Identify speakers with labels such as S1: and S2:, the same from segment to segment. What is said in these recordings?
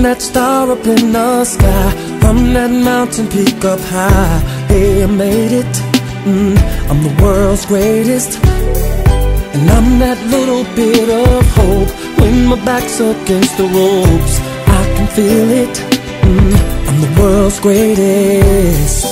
S1: That star up in the sky. I'm that mountain peak up high. Hey, I made it. Mm, I'm the world's greatest. And I'm that little bit of hope when my back's against the ropes. I can feel it. Mm, I'm the world's greatest.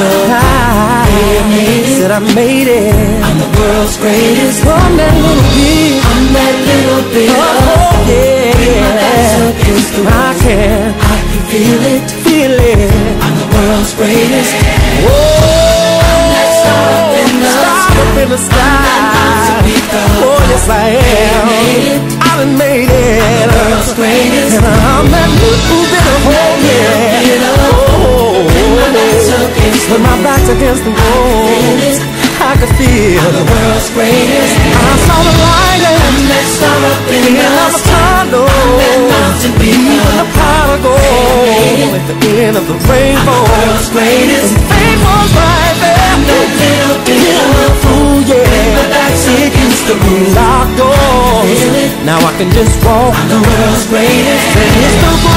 S1: up high. Said I made it. I'm the world's greatest. I'm that little bit. I'm that little bit. Oh, oh yeah. I can. I can feel it. Feel it. I'm the world's greatest. Back's against the wall, I could feel the world's greatest. I saw the light and that star up in the mountain even the pot of gold at the end of the rainbow. The world's greatest. And fate was right there. That little bit of fool, yeah. My back's against the locked doors. Now I can just walk. I'm the world's greatest. And it's the